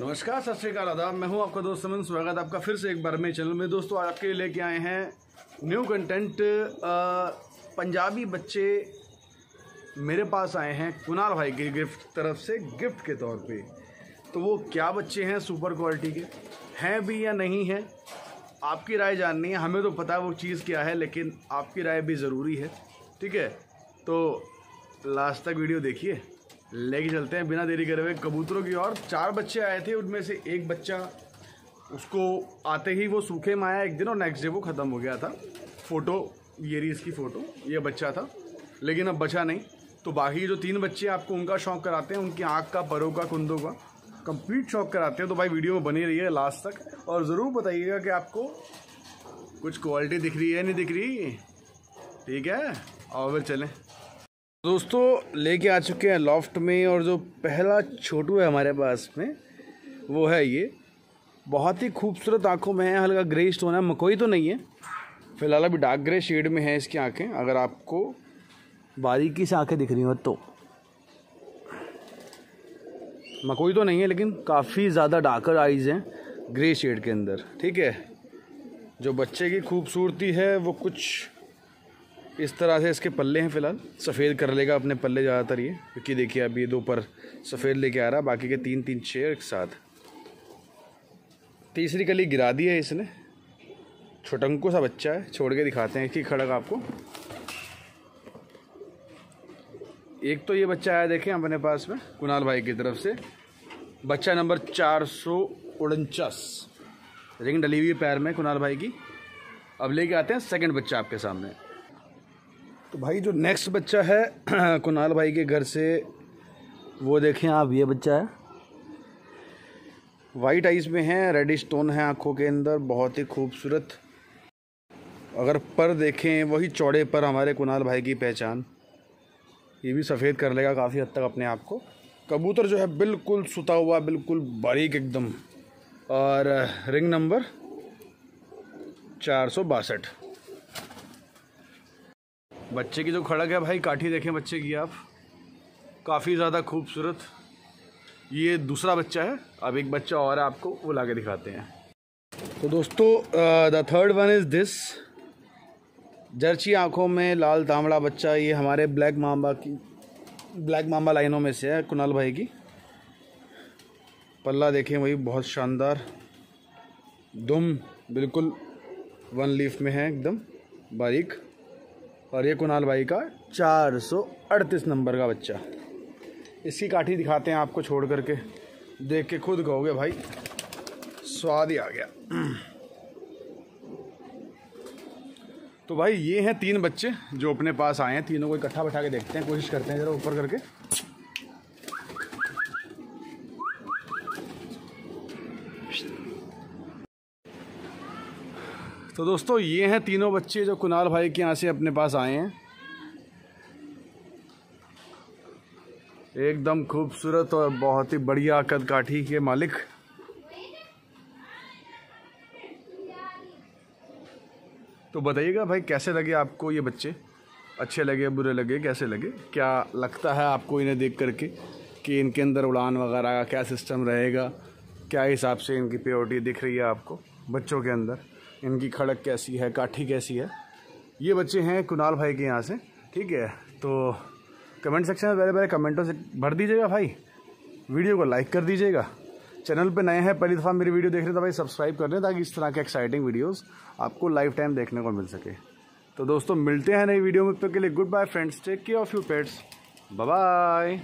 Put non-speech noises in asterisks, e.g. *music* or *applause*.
नमस्कार, सत श्रीकाल आदाब। मैं हूँ आपका दोस्त समन, स्वागत आपका फिर से एक बार मेरे चैनल में। दोस्तों, आज आपके लिए लेके आए हैं न्यू कंटेंट पंजाबी बच्चे मेरे पास आए हैं कुणाल भाई की गिफ्ट तरफ़ से, गिफ्ट के तौर पे। तो वो क्या बच्चे हैं सुपर क्वालिटी के? हैं भी या नहीं हैं? आपकी राय जाननी है। हमें तो पता है वो चीज़ क्या है, लेकिन आपकी राय भी ज़रूरी है। ठीक है? तो लास्ट तक वीडियो देखिए। लेके चलते हैं बिना देरी करे हुए कबूतरों की और चार बच्चे आए थे, उनमें से एक बच्चा, उसको आते ही वो सूखे में आया एक दिन और नेक्स्ट डे वो ख़त्म हो गया था। फ़ोटो, ये रही इसकी फ़ोटो, ये बच्चा था, लेकिन अब बचा नहीं। तो बाकी जो तीन बच्चे आपको उनका शौक कराते हैं, उनकी आँख का, परों का, कुंदों का कंप्लीट शौक कराते हैं। तो भाई वीडियो में बनी है लास्ट तक। और ज़रूर बताइएगा कि आपको कुछ क्वालिटी दिख रही है नहीं दिख रही। ठीक है? और फिर चलें। दोस्तों, लेके आ चुके हैं लॉफ्ट में और जो पहला छोटू है हमारे पास में, वो है ये। बहुत ही खूबसूरत आँखों में है, हल्का ग्रे स्टोन है, मकोई तो नहीं है। फ़िलहाल अभी डार्क ग्रे शेड में है इसकी आँखें। अगर आपको बारीकी से आँखें दिख रही हो तो। मकोई तो नहीं है, लेकिन काफ़ी ज़्यादा डार्कर आइज़ हैं ग्रे शेड के अंदर। ठीक है? जो बच्चे की खूबसूरती है, वो कुछ इस तरह से इसके पल्ले हैं फ़िलहाल। सफ़ेद कर लेगा अपने पल्ले ज़्यादातर ये, क्योंकि देखिए अभी ये दो पर सफ़ेद लेके आ रहा, बाकी के तीन तीन छः एक साथ। तीसरी कली गिरा दी है इसने। छोटंको सा बच्चा है, छोड़ के दिखाते हैं कि खड़क आपको। एक तो ये बच्चा आया देखें अपने पास में, कुणाल भाई की तरफ़ से। बच्चा नंबर चार सौ उनचास। रिंग डली हुई पैर में कुणाल भाई की। अब लेके आते हैं सेकंड बच्चा आपके सामने। तो भाई जो नेक्स्ट बच्चा है, *clears throat* कुणाल भाई के घर से, वो देखें आप, ये बच्चा है। वाइट आइज़ में है रेड स्टोन है आँखों के अंदर, बहुत ही खूबसूरत। अगर पर देखें, वही चौड़े पर हमारे कुणाल भाई की पहचान। ये भी सफ़ेद कर लेगा, काफ़ी हद तक अपने आप को। कबूतर जो है, बिल्कुल सुता हुआ, बिल्कुल बारीक एकदम। और रिंग नंबर चार सौ बासठ। बच्चे की जो खड़क है भाई, काठी देखें बच्चे की आप। काफ़ी ज़्यादा खूबसूरत। ये दूसरा बच्चा है। अब एक बच्चा और है आपको, वो ला दिखाते हैं। तो दोस्तों the third one is this जर्ची आँखों में लाल तांबड़ा बच्चा, ये हमारे ब्लैक मामा की, ब्लैक माम्बा लाइनों में से है, कुणाल भाई की। पल्ला देखें वही, बहुत शानदार। दुम, बिल्कुल वन लीफ में है, एकदम बारीक। और ये कुणाल भाई का चार सौ अड़तीस नंबर का बच्चा। इसकी काठी दिखाते हैं आपको छोड़ करके। देख के खुद कहोगे भाई, स्वाद ही आ गया। तो भाई, ये हैं तीन बच्चे जो अपने पास आए हैं। तीनों को इकट्ठा बैठा के देखते हैं, कोशिश करते हैं ज़रा ऊपर करके। तो दोस्तों, ये हैं तीनों बच्चे जो कुणाल भाई के यहाँ से अपने पास आए हैं। एकदम खूबसूरत और बहुत ही बढ़िया कद काठी के मालिक। तो बताइएगा भाई, कैसे लगे आपको ये बच्चे? अच्छे लगे, बुरे लगे, कैसे लगे? क्या लगता है आपको इन्हें देख करके कि इनके अंदर उड़ान वगैरह का क्या सिस्टम रहेगा? क्या हिसाब से इनकी प्योरिटी दिख रही है आपको? बच्चों के अंदर। इनकी खड़क कैसी है, काठी कैसी है? ये बच्चे हैं कुणाल भाई के यहाँ से, ठीक है? तो कमेंट सेक्शन में पहले पहले कमेंटों से भर दीजिएगा भाई। वीडियो को लाइक कर दीजिएगा। चैनल पे नए हैं, पहली दफ़ा मेरी वीडियो देख रहे तो भाई सब्सक्राइब कर लें ताकि इस तरह के एक्साइटिंग वीडियोस आपको लाइफ टाइम देखने को मिल सके। तो दोस्तों, मिलते हैं नई वीडियो में तो के लिए goodbye friends take care of you pets bye